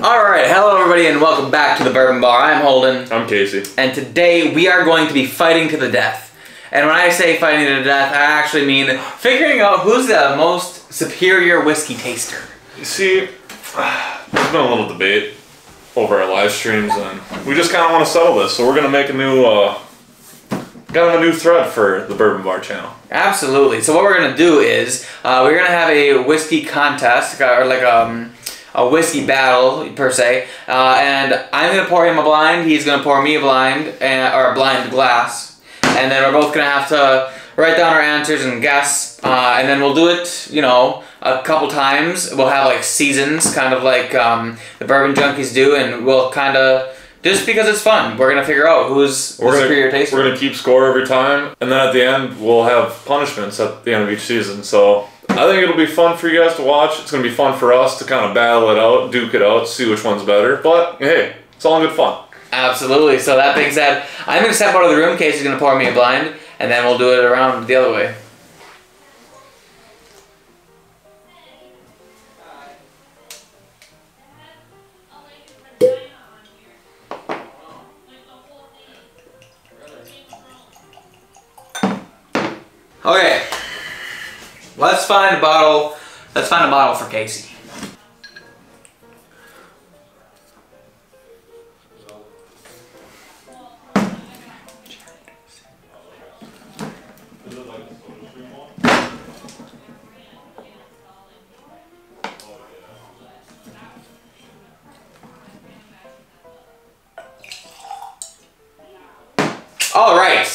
All right, hello everybody, and welcome back to the Bourbon Bar. I'm Holden, I'm Casey. and today we are going to be fighting to the death. And when I say fighting to the death, I actually mean figuring out who's the most superior whiskey taster. You see, there's been a little debate over our live streams, and we just kind of want to settle this. So we're gonna make a new, uh, kind of a new thread for the Bourbon Bar channel. Absolutely. So what we're gonna do is uh, we're gonna have a whiskey contest or like um, a whiskey battle per se, uh, and I'm gonna pour him a blind. He's gonna pour me a blind and, or a blind glass, and then we're both gonna have to write down our answers and guess, uh, and then we'll do it. You know, a couple times. We'll have like seasons, kind of like um, the Bourbon Junkies do, and we'll kind of. Just because it's fun, we're gonna figure out who's We're gonna, superior taster. we're gonna keep score every time, and then at the end we'll have punishments at the end of each season. So I think it'll be fun for you guys to watch. It's gonna be fun for us to kind of battle it out, duke it out, see which one's better. But hey, it's all in good fun. Absolutely. So that being said, I'm gonna step out of the room. Casey's gonna pour me a blind, and then we'll do it around the other way. Okay. Let's find a bottle. Let's find a bottle for Casey.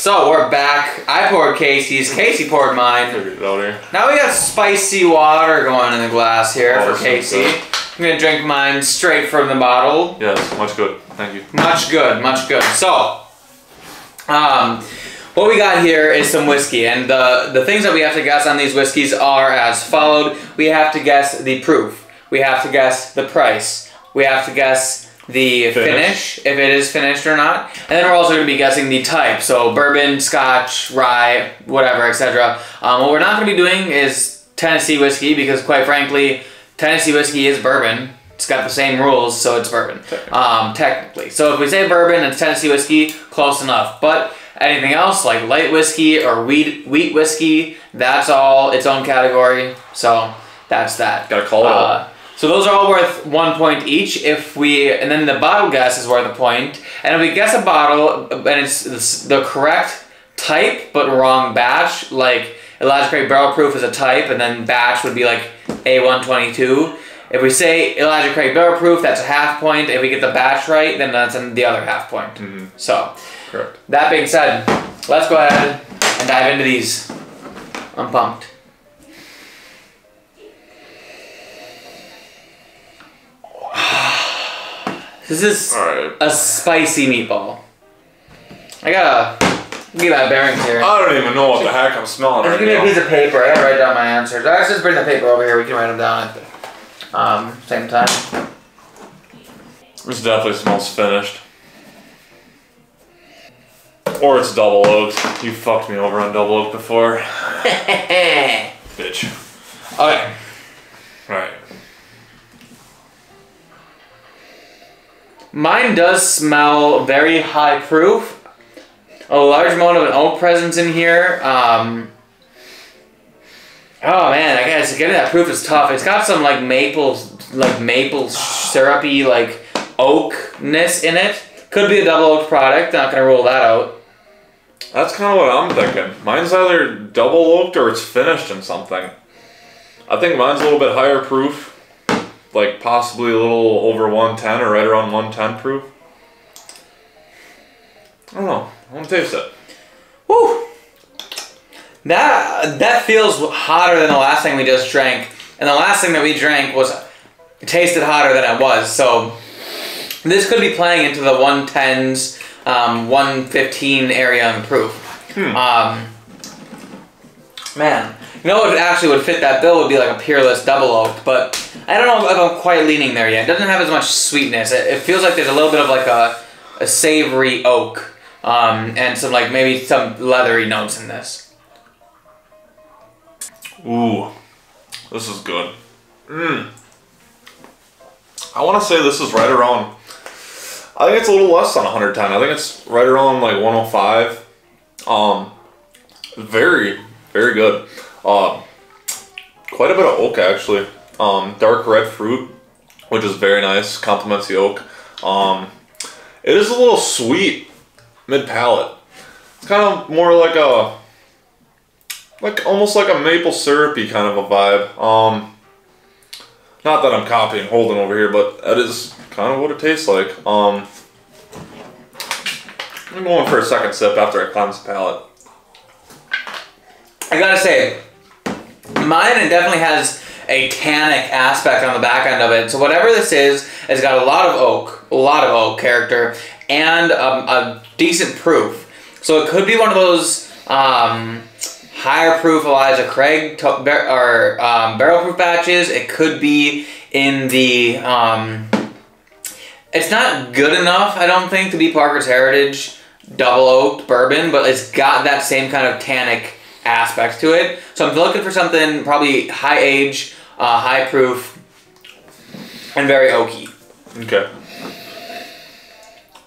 So we're back. I poured Casey's. Casey poured mine. Figured it out here. Now we got spicy water going in the glass here Oh, for Casey. good. I'm gonna drink mine straight from the bottle. Yes, much good. Thank you. Much good, much good. So, um, what we got here is some whiskey, and the the things that we have to guess on these whiskeys are as followed. We have to guess the proof. We have to guess the price. We have to guess the finish, Finish. if it is finished or not, and then we're also going to be guessing the type. So bourbon, Scotch, rye, whatever, etc. Um, what we're not going to be doing is Tennessee whiskey because, quite frankly, Tennessee whiskey is bourbon. It's got the same rules, so it's bourbon. Um, technically. So if we say bourbon and it's Tennessee whiskey, close enough. But anything else like light whiskey or wheat wheat whiskey, that's all its own category. So that's that. Gotta call it Uh. So those are all worth one point each. If we and then the bottle guess is worth a point. And if we guess a bottle and it's, it's the correct type but wrong batch, like Elijah Craig Barrel Proof is a type, and then batch would be like A122. If we say Elijah Craig Barrel Proof, that's a half point. If we get the batch right, then that's the other half point. Mhm. So, Correct. that being said, let's go ahead and dive into these. I'm pumped. This is right. a spicy meatball. I gotta give that bearings here. I don't even know what the heck I'm smelling Just right give me a piece of paper. I gotta write down my answers. Let's just bring the paper over here. We can write them down at the um, same time. This definitely smells finished. Or it's double oaked. You fucked me over on double oak before. okay. Bitch. Alright. Mine does smell very high proof. A large amount of an oak presence in here. Um, oh man, I guess getting that proof is tough. It's got some like maple, like maple syrupy like oakness in it. Could be a double oak product. Not gonna rule that out. That's kind of what I'm thinking. Mine's either double oaked or it's finished in something. I think mine's a little bit higher proof. Like possibly a little over 110 or right around 110 proof. I don't know. I want to taste it. Woo! That that feels hotter than the last thing we just drank, and the last thing that we drank was tasted hotter than it was. So this could be playing into the 110s, um, 115 area in proof. Hmm. Um, man, you know what actually would fit that bill would be like a peerless double oak, but I don't know if I'm quite leaning there yet. It doesn't have as much sweetness. It, it feels like there's a little bit of like a, a savory oak. Um, and some like maybe some leathery notes in this. Ooh, this is good. Mmm. I want to say this is right around. I think it's a little less than 110. I think it's right around like 105. Um, very, very good. Uh, quite a bit of oak actually. Um, dark red fruit, which is very nice. Complements the oak. Um, it is a little sweet mid palate. It's kind of more like a, like almost like a maple syrupy kind of a vibe. Um, not that I'm copying Holden over here, but that is kind of what it tastes like. Um, I'm going for a second sip after I cleanse the palate. I gotta say, mine it definitely has a tannic aspect on the back end of it. So whatever this is, it's got a lot of oak, a lot of oak character, and um, a decent proof. So it could be one of those um, higher proof Elijah Craig bar- or um, barrel proof batches. It could be in the. Um, it's not good enough, I don't think, to be Parker's Heritage double oaked bourbon, but it's got that same kind of tannic aspect to it. So I'm looking for something probably high age, uh, high proof, and very oaky. Okay.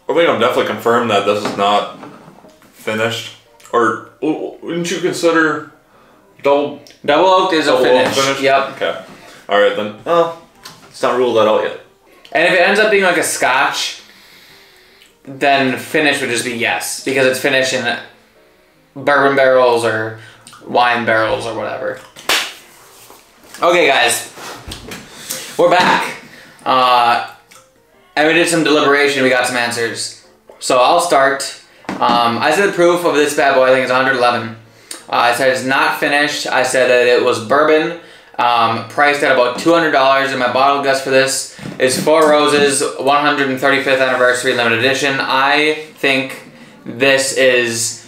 I think I'm definitely confirmed that this is not finished. Or wouldn't you consider double Double oaked is a double oak finish. finished? Yep. Okay. All right then. Oh, let's not ruled that out yet. And if it ends up being like a scotch, then finish would just be yes because it's finished in bourbon barrels or wine barrels or whatever. Okay, guys, we're back. Uh, and we did some deliberation. We got some answers. So I'll start. Um, I said the proof of this bad boy. I think it's 111. Uh, I said it's not finished. I said that it was bourbon, um, priced at about $200. And my bottle guess for this is Four Roses 135th Anniversary Limited Edition. I think this is.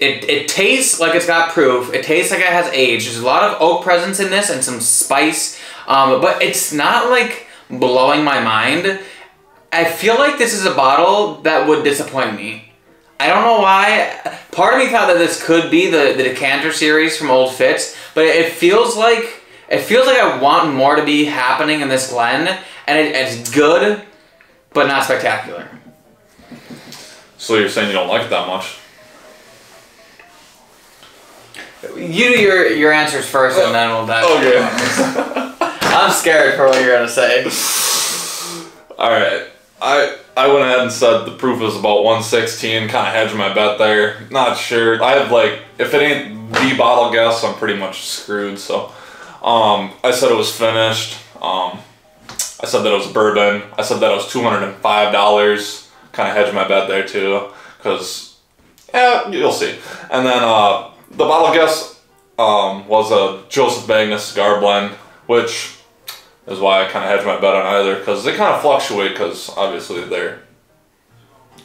It, it tastes like it's got proof. It tastes like it has age. There's a lot of oak presence in this and some spice, um, but it's not like blowing my mind. I feel like this is a bottle that would disappoint me. I don't know why. Part of me thought that this could be the, the decanter series from Old Fitz, but it feels like it feels like I want more to be happening in this Glen, and it, it's good, but not spectacular. So you're saying you don't like it that much? You do your your answers first, and then we'll dive. Okay. I'm scared for what you're gonna say. All right. I I went ahead and said the proof is about 116. Kind of hedged my bet there. Not sure. I have like if it ain't the bottle guess, I'm pretty much screwed. So, um, I said it was finished. Um, I said that it was bourbon. I said that it was two hundred and five dollars. Kind of hedged my bet there too, because yeah, you'll see. And then uh, the bottle guess um, was a Joseph Magnus cigar blend, which is why I kind of hedge my bet on either because they kind of fluctuate because obviously they're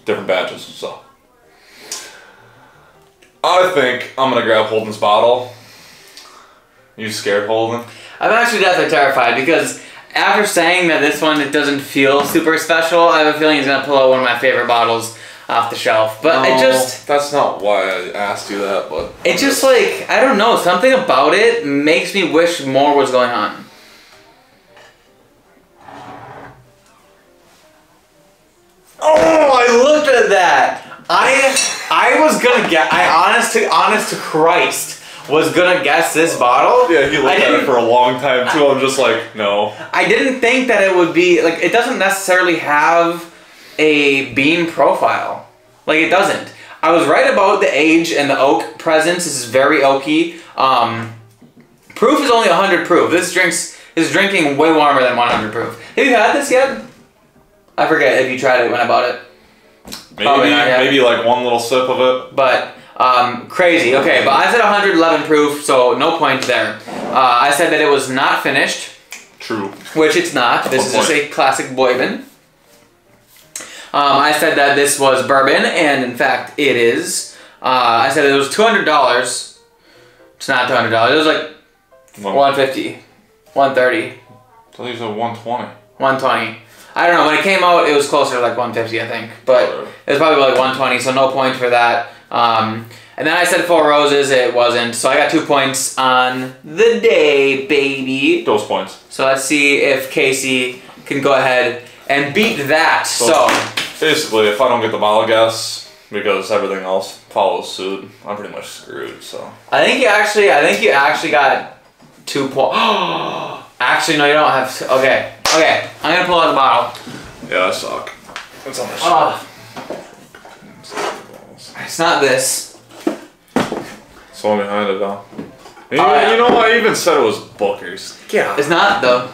different batches. So I think I'm gonna grab Holden's bottle. You scared, Holden? I'm actually definitely terrified because after saying that this one it doesn't feel super special, I have a feeling he's gonna pull out one of my favorite bottles off the shelf. But it just that's not why I asked you that, but it just like I don't know, something about it makes me wish more was going on. Oh, I looked at that. I I was gonna get. I honest to honest to Christ was gonna guess this bottle. yeah, he I looked at it for a long time too. I'm just like, no. I didn't think that it would be like it doesn't necessarily have a beam profile. Like it doesn't. I was right about the age and the oak presence. This is very oaky. Um, proof is only 100 proof. This drinks is drinking way warmer than 100 proof. Have you had this yet? I forget if you tried it when I bought it. Maybe Probably not yet. maybe like one little sip of it. But um, crazy. Okay, but I said 111 proof, so no point there. Uh, I said that it was not finished. True. which it's not. This is One just a classic Boyben. Um, I said that this was bourbon, and in fact, it is. Uh, I said it was two hundred dollars. It's not two hundred dollars. It was like One, one fifty, one thirty, I thought you said 120. one twenty. I don't know. When it came out, it was closer to like one fifty, I think. But it was probably like one twenty, so no point for that. Um, and then I said four roses. It wasn't, so I got two points on the day, baby. Those points. So let's see if Casey can go ahead and beat that. So, basically, if I don't get the bottle guess because everything else follows suit, I'm pretty much screwed. So I think you actually, I think you actually got two points. actually, no, you don't have. To. Okay, okay. I'm gonna pull out the bottle. yeah, I suck. It's on the Oh, shelf. it's not this. It's the one behind it though. You, Oh, yeah. you know, I even said it was Booker's. Yeah, It's not though.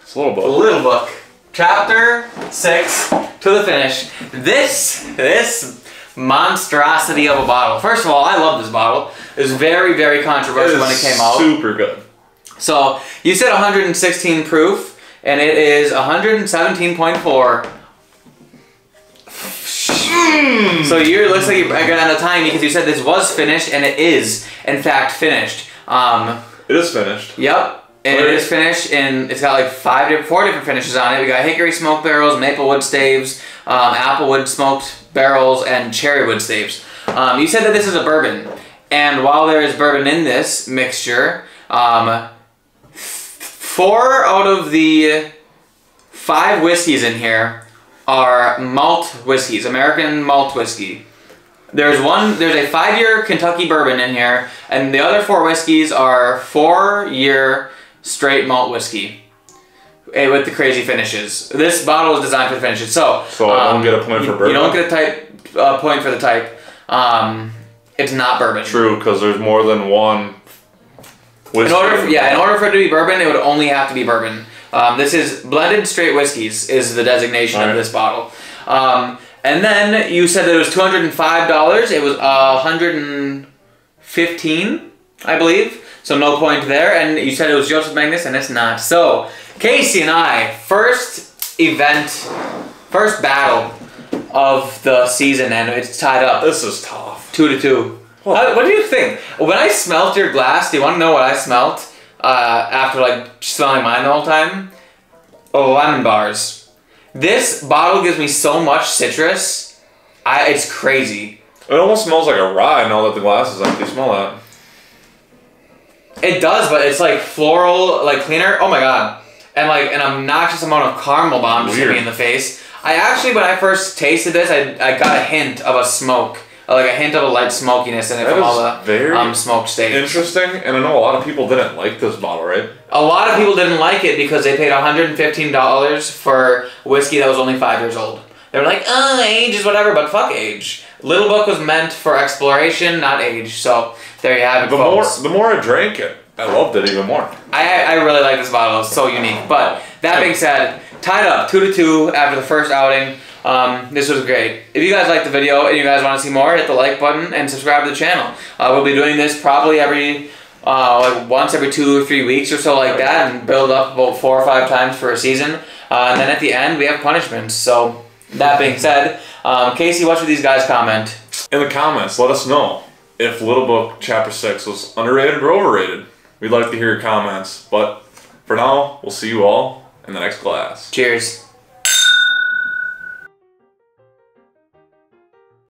it's a little book. A Little Book, chapter six to the finish. This this monstrosity of a bottle. First of all, I love this bottle. It was very very controversial when it came out. Super good. So you said 116 proof, and it is 117.4. So you looks like you're on the time because you said this was finished, and it is in fact finished. Um, It is finished. yep, and it is finished, and it's got like five, different, four different finishes on it. We got hickory smoke barrels, maple wood staves, um, applewood smoked barrels, and cherry wood staves. Um, you said that this is a bourbon, and while there is bourbon in this mixture, um, four out of the five whiskeys in here are malt whiskeys, American malt whiskey. There's one. There's a five-year Kentucky bourbon in here, and the other four whiskeys are four-year straight malt whiskey, eh, with the crazy finishes. This bottle is designed for the finishes. So, So I don't get a point you, for bourbon? You don't get a type uh, point for the type. Um, it's not bourbon. True, because there's more than one. In order, for, yeah, in order for it to be bourbon, it would only have to be bourbon. Um, this is blended straight whiskeys is the designation Alright. of this bottle. Um, and then you said that it was two hundred and five dollars. It was uh, hundred and fifteen, I believe. So no point there. And you said it was Joseph Magnus, and it's not. So Casey and I, first event, first battle of the season, and it's tied up This is tough. two to two. What? How- what do you think? When I smelt your glass, do you want to know what I smelt uh, after like smelling mine the whole time? Oh, lemon bars. This bottle gives me so much citrus. I it's crazy. It almost smells like a rye now that the glass is empty. Smell that. It does, but it's like floral, like cleaner. Oh my god, and like an obnoxious amount of caramel bomb just hit me in the face. I actually, when I first tasted this, I, I got a hint of a smoke, like a hint of a light smokiness in it That from all the very um, smoked staves. Interesting, and I know a lot of people didn't like this bottle, right? A lot of people didn't like it because they paid $115 for whiskey that was only five years old. They were like, oh, age is whatever, but fuck age. Little Book was meant for exploration, not age. So there you have it, The more the more I drank it, I loved it even more. I, I really like this bottle. It's so unique. But that being said, tied up two to two after the first outing. Um, this was great. If you guys liked the video and you guys want to see more, hit the like button and subscribe to the channel. Uh, we'll be doing this probably every uh, like once every two or three weeks or so like that, and build up about four or five times for a season. Uh, and then at the end we have punishments. So that being said, um, Casey, what should these guys comment? In the comments, let us know if Little Book Chapter 6 was underrated or overrated. We'd like to hear your comments. But for now, we'll see you all in the next class. Cheers.